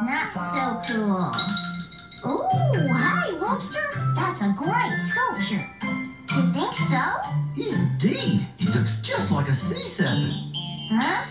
Not so cool. Ooh, hi, Whoopster. That's a great sculpture. You think so? Indeed, He looks just like a sea serpent. Huh?